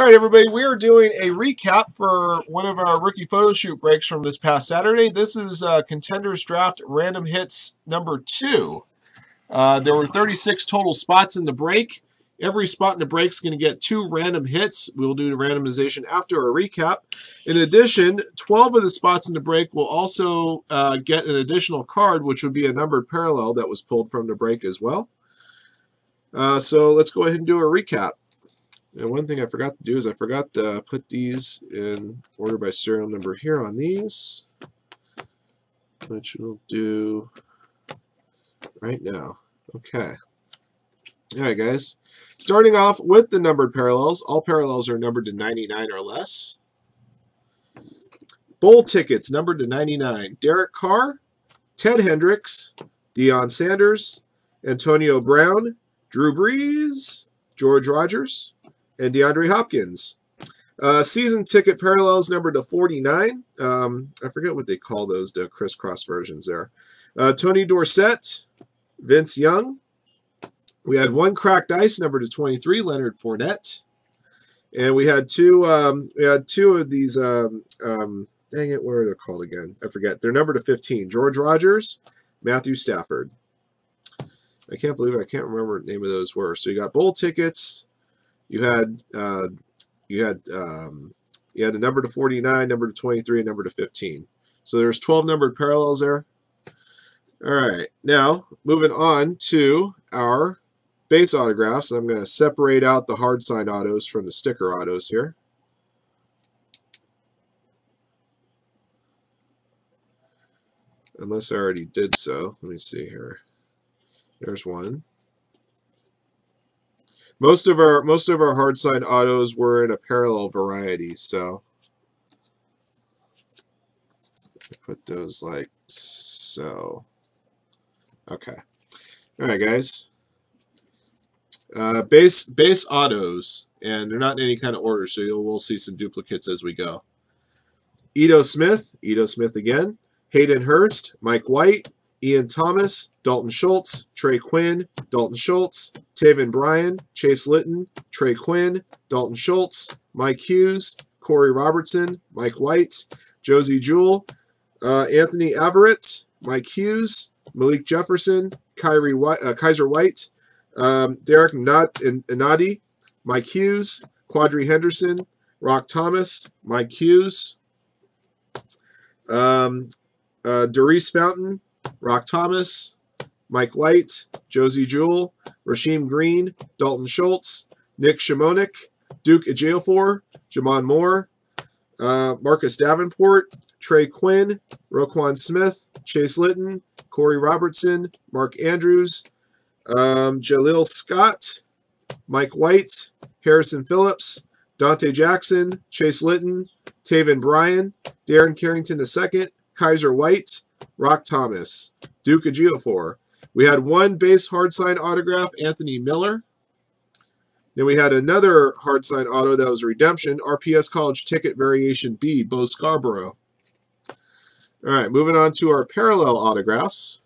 All right, everybody, we are doing a recap for one of our rookie photo shoot breaks from this past Saturday. This is uh, Contenders Draft Random Hits number two. Uh, there were 36 total spots in the break. Every spot in the break is going to get two random hits. We'll do the randomization after our recap. In addition, 12 of the spots in the break will also uh, get an additional card, which would be a numbered parallel that was pulled from the break as well. Uh, so let's go ahead and do a recap. And one thing I forgot to do is I forgot to put these in order by serial number here on these, which we'll do right now. Okay. All right, guys. Starting off with the numbered parallels. All parallels are numbered to 99 or less. Bowl tickets numbered to 99. Derek Carr, Ted Hendricks, Deion Sanders, Antonio Brown, Drew Brees, George Rogers, and DeAndre Hopkins. Uh, season ticket parallels number to 49. Um, I forget what they call those, the crisscross versions there. Uh, Tony Dorsett, Vince Young. We had one cracked ice number to 23, Leonard Fournette. And we had two um, we had two of these um, um, dang it, what are they called again? I forget. They're numbered to 15. George Rogers, Matthew Stafford. I can't believe I can't remember what the name of those were. So you got bowl tickets, you had uh, you had um, you had a number to 49, number to 23, and number to 15. So there's 12 numbered parallels there. All right, now moving on to our base autographs. I'm going to separate out the hard sign autos from the sticker autos here. Unless I already did so. Let me see here. There's one. Most of our most of our hard sign autos were in a parallel variety, so put those like so. Okay. All right, guys. Uh, base base autos, and they're not in any kind of order, so you'll we'll see some duplicates as we go. Ito Smith, Ito Smith again. Hayden Hurst, Mike White, Ian Thomas, Dalton Schultz, Trey Quinn, Dalton Schultz, Taven Bryan, Chase Litton, Trey Quinn, Dalton Schultz, Mike Hughes, Corey Robertson, Mike White, Josey Jewell, uh, Anthony Averett, Mike Hughes, Malik Jefferson, Kyrie White, uh, Kyzir White, um, Derrick Nnadi, Mike Hughes, Quadree Henderson, Roc Thomas, Mike Hughes, um, uh, Daurice Fountain, Roc Thomas, Mike White, Josey Jewell, Rasheem Green, Dalton Schultz, Nic Shimonek, Duke Ejiofor, J'Mon Moore, uh, Marcus Davenport, Trey Quinn, Roquan Smith, Chase Litton, Corey Robertson, Mark Andrews, um, Jaleel Scott, Mike White, Harrison Phillips, Donte Jackson, Chase Litton, Taven Bryan, Darren Carrington II, Kyzir White, Roc Thomas, Duke Ejiofor. We had one base hard sign autograph, Anthony Miller. Then we had another hard sign auto that was redemption, RPS College Ticket Variation B, Bo Scarborough. All right, moving on to our parallel autographs.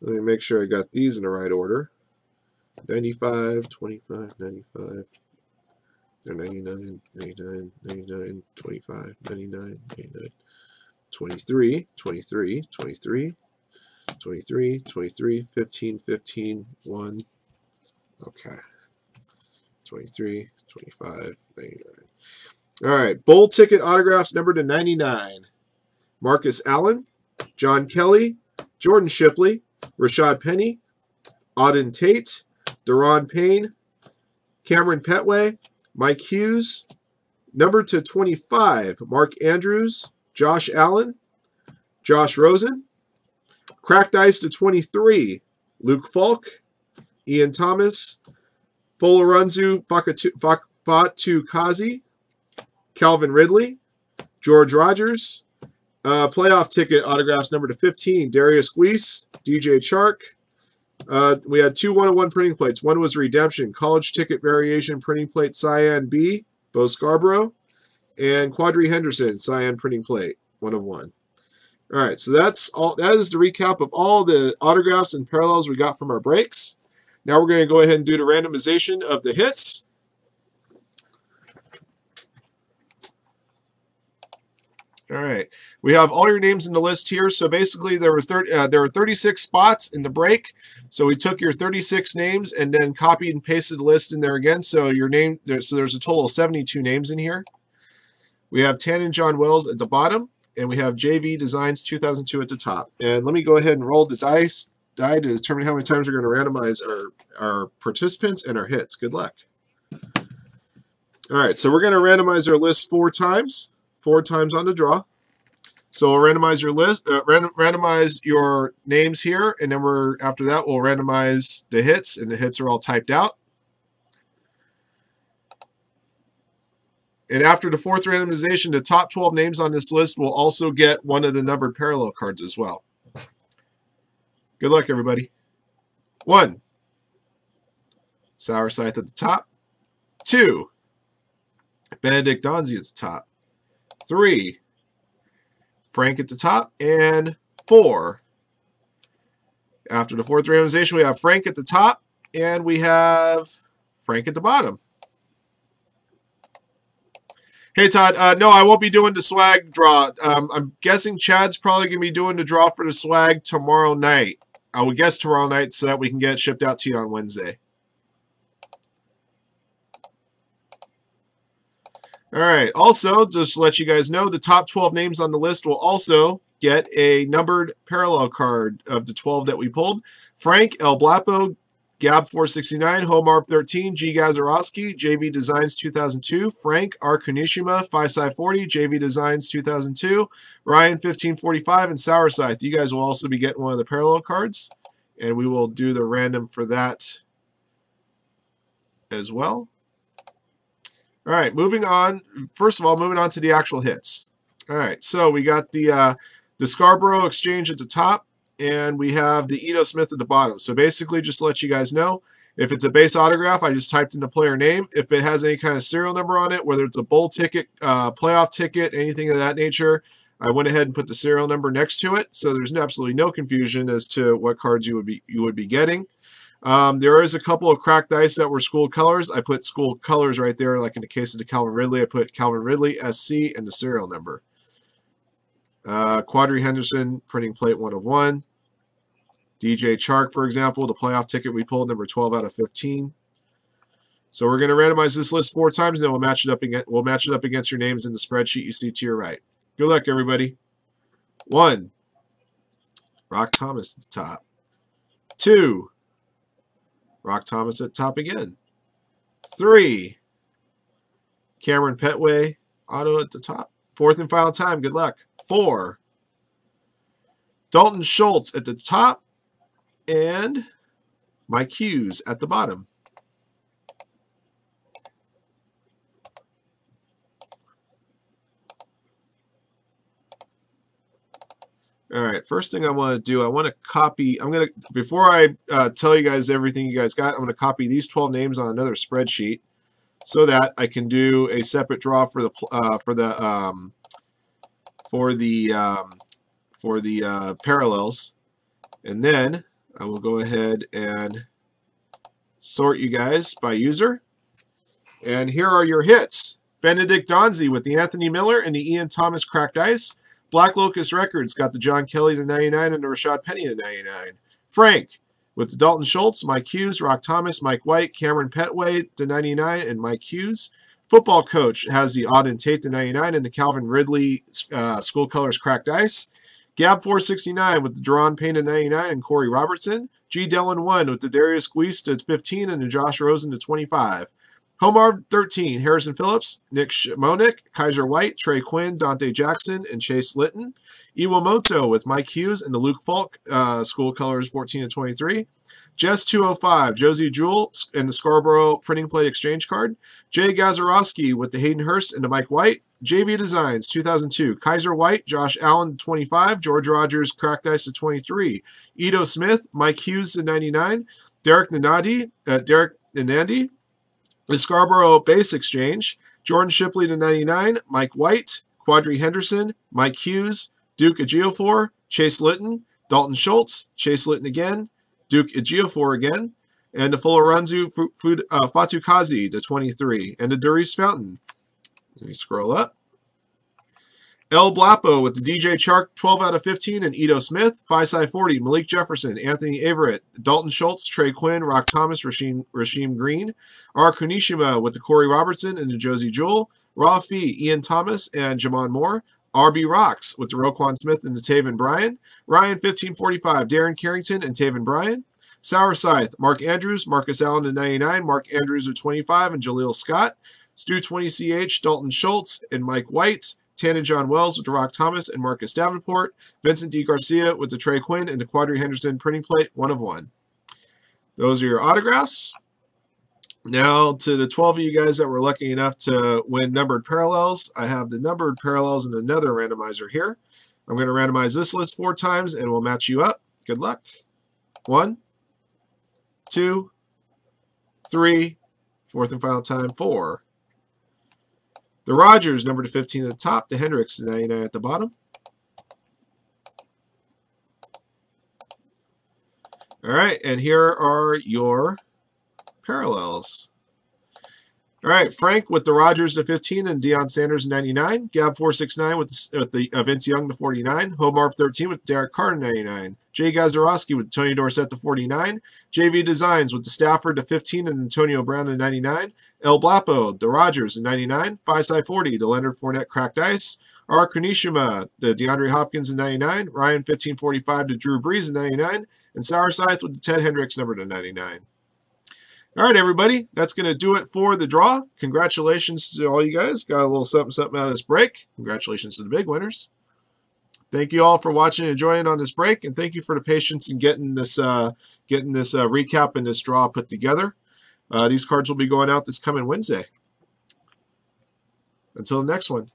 Let me make sure I got these in the right order. 95, 25, 95, 99, 99, 99, 25, 99, 99. 23, 23, 23, 23, 23, 15, 15, 1. Okay. 23, 25, 99. All right. Bowl ticket autographs number to 99. Marcus Allen, John Kelly, Jordan Shipley, Rashaad Penny, Auden Tate, Da'Ron Payne, Cameron Petway, Mike Hughes, number to 25, Mark Andrews, Josh Allen, Josh Rosen, Cracked Ice to 23, Luke Falk, Ian Thomas, Folorunso Fatukasi, Calvin Ridley, George Rogers, uh, playoff ticket autographs number to 15, Derrius Guice, DJ Chark. Uh, we had two one-on-one printing plates. One was redemption, college ticket variation printing plate Cyan B, Bo Scarborough and Quadree Henderson, cyan printing plate, one of one. All right, so that's all. That is the recap of all the autographs and parallels we got from our breaks. Now we're going to go ahead and do the randomization of the hits. All right, we have all your names in the list here. So basically, there were 30, uh, there were 36 spots in the break. So we took your 36 names and then copied and pasted the list in there again. So your name, so there's a total of 72 names in here. We have Tan and John Wells at the bottom and we have JV Designs 2002 at the top. And let me go ahead and roll the dice die to determine how many times we're going to randomize our, our participants and our hits. Good luck. All right, so we're going to randomize our list four times four times on the draw. So we'll randomize your list, uh, random, randomize your names here, and then we're after that we'll randomize the hits, and the hits are all typed out. And after the fourth randomization, the top 12 names on this list will also get one of the numbered parallel cards as well. Good luck, everybody. One, Sour Scythe at the top. Two, Benedict Donzi at the top three. Frank at the top, and four. After the fourth randomization, we have Frank at the top, and we have Frank at the bottom. Hey, Todd. Uh, no, I won't be doing the swag draw. Um, I'm guessing Chad's probably going to be doing the draw for the swag tomorrow night. I would guess tomorrow night so that we can get shipped out to you on Wednesday. All right. Also, just to let you guys know, the top 12 names on the list will also get a numbered parallel card of the 12 that we pulled. Frank El Blapo, Gab 469, Homar 13, G Gazarowski, JV Designs 2002, Frank R. Kunishima, Phi 40, JV Designs 2002, Ryan 1545, and Sour Scythe. You guys will also be getting one of the parallel cards, and we will do the random for that as well. All right, moving on. First of all, moving on to the actual hits. All right, so we got the uh, the Scarborough Exchange at the top, and we have the Ito Smith at the bottom. So basically, just to let you guys know, if it's a base autograph, I just typed in the player name. If it has any kind of serial number on it, whether it's a bowl ticket, uh, playoff ticket, anything of that nature, I went ahead and put the serial number next to it, so there's absolutely no confusion as to what cards you would be you would be getting. Um, there is a couple of cracked dice that were school colors. I put school colors right there, like in the case of the Calvin Ridley. I put Calvin Ridley, SC, and the serial number. Uh, Quadree Henderson, printing plate 1 of 1. DJ Chark, for example, the playoff ticket we pulled, number 12 out of 15. So we're going to randomize this list four times, and then we'll match it up against, we'll match it up against your names in the spreadsheet you see to your right. Good luck, everybody. One, Roc Thomas at the top. Two, Roc Thomas at top again. Three. Cameron Petway, auto at the top. Fourth and final time. Good luck. Four. Dalton Schultz at the top. And my cues at the bottom. All right, first thing I want to do, I want to copy, I'm going to, before I uh, tell you guys everything you guys got, I'm going to copy these 12 names on another spreadsheet so that I can do a separate draw for the, uh, for the, um, for the, um, for the uh, parallels. And then I will go ahead and sort you guys by user. And here are your hits. Benedict Donzi with the Anthony Miller and the Ian Thomas Cracked Ice. Black Locust Records got the John Kelly to 99 and the Rashaad Penny to 99. Frank with the Dalton Schultz, Mike Hughes, Roc Thomas, Mike White, Cameron Petway to 99, and Mike Hughes. Football coach has the Auden Tate to 99 and the Calvin Ridley uh, School Colors Cracked Ice. Gab 469 with the Da'Ron Payne to 99 and Corey Robertson. G. Dillon 1 with the Derrius Guice to 15 and the Josh Rosen to 25. Homar 13, Harrison Phillips, Nic Shimonek, Kyzir White, Trey Quinn, Donte Jackson, and Chase Litton. Iwamoto with Mike Hughes and the Luke Falk, uh, school colors 14 to 23. Jess 205, Josey Jewell and the Scarborough printing plate exchange card. Jay Gazarowski with the Hayden Hurst and the Mike White. JV Designs 2002, Kyzir White, Josh Allen 25, George Rogers cracked ice to 23. Ito Smith, Mike Hughes to 99. Derek Nanadi, uh, Derek Nanandi, the Scarborough Base Exchange, Jordan Shipley to 99, Mike White, Quadree Henderson, Mike Hughes, Duke Ejiofor, Chase Litton, Dalton Schultz, Chase Litton again, Duke Ejiofor again, and the Fularanzu uh, Fatukasi to 23, and the Darius Fountain. Let me scroll up. El Blapo with the DJ Chark 12 out of 15 and Ito Smith. Phi 40, Malik Jefferson, Anthony Averett, Dalton Schultz, Trey Quinn, Roc Thomas, Rasheem, Rasheem Green. R. Kunishima with the Corey Robertson and the Josey Jewell. Rafi, Ian Thomas, and J'Mon Moore. RB Rocks with the Roquan Smith and the Taven Bryan. Ryan 1545, Darren Carrington and Taven Bryan. Sour Scythe, Mark Andrews, Marcus Allen to 99, Mark Andrews with 25, and Jaleel Scott. Stu 20CH, Dalton Schultz, and Mike White. Tannen John Wells with Roc Thomas and Marcus Davenport. Vincent D. Garcia with the Trey Quinn and the Quadree Henderson printing plate, one of one. Those are your autographs. Now to the 12 of you guys that were lucky enough to win numbered parallels, I have the numbered parallels in another randomizer here. I'm going to randomize this list four times and we'll match you up. Good luck. One, two, three, fourth and final time, four. The Rogers, number to 15 at the top. The Hendricks, 99 at the bottom. All right, and here are your parallels. All right, Frank with the Rogers to 15 and Deion Sanders 99. Gab 469 with the, with the uh, Vince Young to 49. Homarp 13 with Derek Carr 99. Jay Gazarovski with Tony Dorsett to 49. JV Designs with the Stafford to 15 and Antonio Brown to 99. El Blapo, the Rogers to 99. Phi Psi 40, the Leonard Fournette Cracked Ice. R. Kunishima, the DeAndre Hopkins in 99. Ryan 1545 to Drew Brees in 99. And Sour Scythe with the Ted Hendricks number to 99. All right, everybody, that's going to do it for the draw. Congratulations to all you guys. Got a little something, something out of this break. Congratulations to the big winners. Thank you all for watching and joining on this break, and thank you for the patience in getting this uh, getting this uh, recap and this draw put together. Uh, these cards will be going out this coming Wednesday. Until the next one.